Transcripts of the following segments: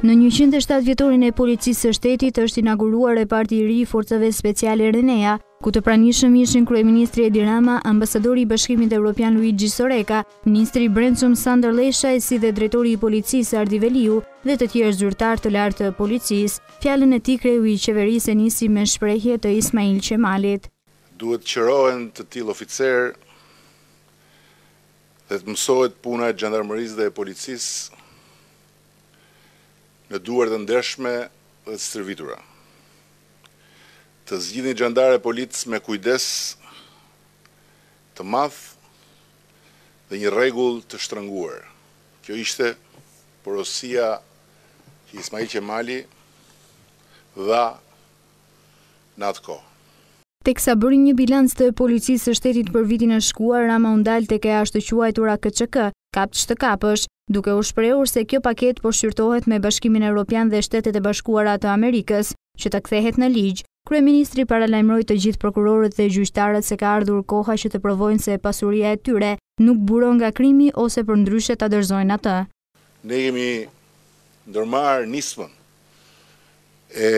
Në 107 vjetorin e policisë së shtetit është inauguruar reparti i ri i forcave speciale RENEA, ku të pranishëm ishin kryeministri Edi Rama, ambasadori i Bashkimit Europian Luigi Soreca, ministri i Brendshëm Sandër Lleshaj si dhe drejtori i policisë Ardi Veliu dhe të tjerë zyrtarë të lartë të policisë. Fjalën e tij kreu i qeverisë e nisi me shprehje të Ismail Qemalit. Të qërohen të tillë oficerë Dhe të lëshohet puna e xhandarmërisë dhe e policisë në duar të ndershme dhe të stërvitura. Të zgjidhen xhandarë e policë me kujdes të madh dhe një rregull të shtrënguar. Kjo ishte porosia që Ismail Qemali dha në atë kohë. Teksa bëri një bilanc të Policisë së Shtetit për vitin e shkuar, Rama u ndal tek e ashtëquajtura KÇK, kap ç'të kapësh, duke u shprehur se kjo paketë po shqyrtohet me Bashkimin Europian dhe Shtetet e Bashkuara të Amerikës, që të kthehet në ligj. Kryeministri paralajmëroi të gjithë prokurorët dhe gjyqtarët se ka ardhur koha që të provojnë se pasuria e tyre nuk buron nga krimi ose përndryshe ta dorëzojnë atë. Ne kemi ndërmarrë nismën e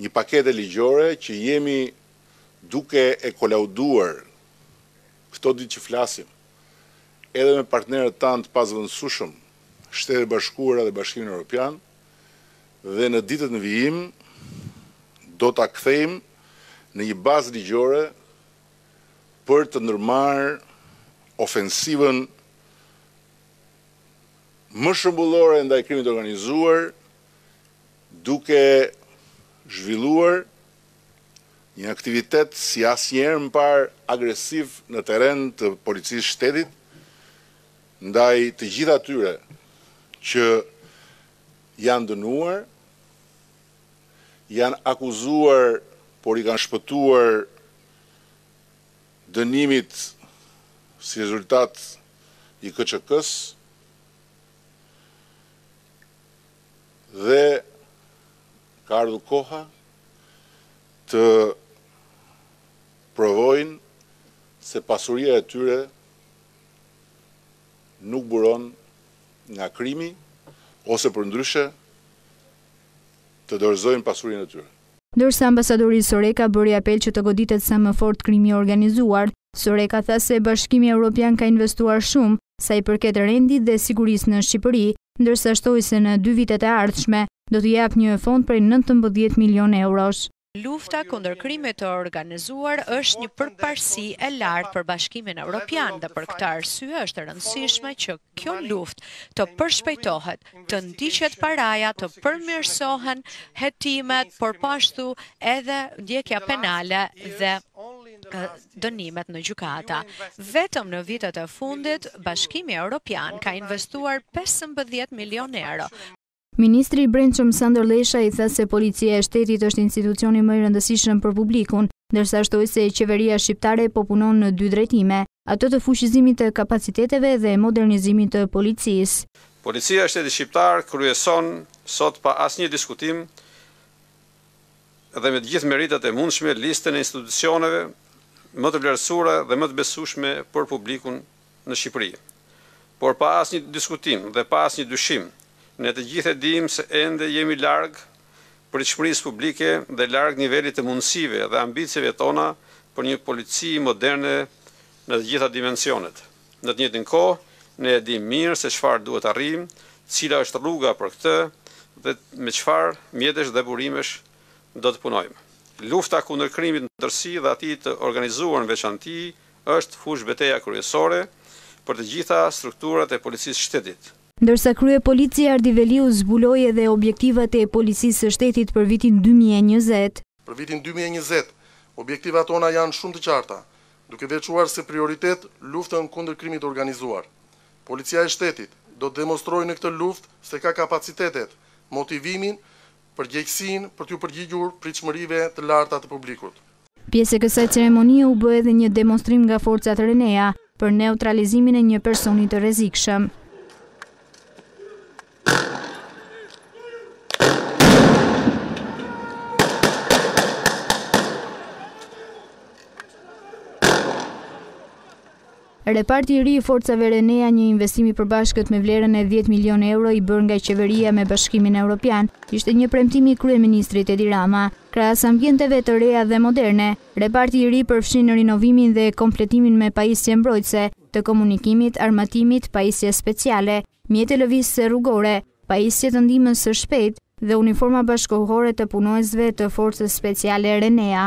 një pakete ligjore që jemi duke e kolauduar këto ditë që flasim edhe me partnerët tanë të pazëvendësueshëm, Shtetet e Bashkuara dhe Bashkimin Europian dhe në ditët në vijim do ta kthejmë në një bazë ligjore për të ndërmarrë ofensivën më shembullore ndaj krimit të organizuar, duke zhvilluar një aktivitet si asnjëherë më parë agresiv në terren të Policisë së Shtetit ndaj të gjithë atyre që janë dënuar, janë akuzuar por i kanë shpëtuar dënimit si rezultat i KÇK-së dhe ka ardhur koha të provojnë se pasuria e tyre nuk buron nga krimi ose përndryshe të dorëzojnë pasurinë e tyre. Ndërsa ambasadori Soreca bëri apel që të goditet sa më fort krimi i organizuar, Soreca tha se Bashkimi Europian ka investuar shumë sa i përket rendit dhe sigurisë në Shqipëri, ndërsa shtoi se në dy vitet e ardhshme do të japë një fond prej nëntëmbëdhjetë milionë eurosh. Lufta kundër krimit të organizuar është një përparësi e lartë për Bashkimin Evropian dhe për këtë arsye është e rëndësishme që kjo luftë të përshpejtohet, të ndiqet paraja, të përmirësohen hetimet, por po ashtu edhe ndjekja penale dhe dënimet në gjykata. Vetëm në vitet e fundit, Bashkimi Evropian ka investuar pesëmbëdhjetë milionë euro Ministri i Brendshëm Sandër Lleshaj tha se Policia e Shtetit është institucioni më i rëndësishëm për publikun, ndërsa shtoi se qeveria shqiptare po punon në dy drejtime, atë të fuqizimit të kapaciteteve dhe modernizimit të policisë. Policia e Shtetit shqiptar kryeson sot pa asnjë diskutim dhe me të gjithë meritat e mundshme listën e institucioneve më të vlerësuara dhe më të besueshme për publikun në Shqipëri. Por pa asnjë diskutim dhe pa asnjë dyshim, ne të gjithë e dimë se ende jemi larg pritshmërisë publike dhe larg nivelit të mundësive dhe ambicieve tona për një polici moderne në të gjitha dimensionet. Në të njëjtën kohë, ne e dimë mirë se çfarë duhet të arrijmë, cila është rruga për këtë dhe me çfarë mjetesh dhe burimesh do të punojmë. Lufta kundër krimit në tërësi dhe atij të organizuar në veçanti Është fushëbeteja kryesore për të gjitha strukturat e Policisë së Shtetit. Ndërsa kryepolici Ardi Veliu zbuloi edhe objektivat e Policisë së Shtetit për vitin dy mijë e njëzet. Për vitin dy mijë e njëzet, objektivat tona janë shumë të qarta, duke veçuar si prioritet luftën kundër krimit të organizuar. Policia e Shtetit do të demonstrojë në këtë luftë se ka kapacitetet, motivimin përgjegjësinë për t'iu përgjigjur pritshmërive të larta të publikut. Pjesë e kësaj ceremonie u bë edhe një demonstrim nga Forcat Renea për neutralizimin e një personi të rrezikshëm. Reparti i ri i forcave RENEA një investim i përbashkët me vlerën e dhjetë milionë euro i bërë nga qeveria me Bashkimin Europian ishte një premtim i kryeministrit Edi Rama. Krahas ambjenteve të reja dhe moderne, reparti i ri përfshin rinovimin dhe kompletimin me pajisje mbrojtëse, të komunikimit, armatimit, pajisje speciale, mjete lëvizëse rrugore, pajisje të ndihmës së shpejtë dhe uniforma bashkëkohore të punonjësve të Forcës Speciale RENEA.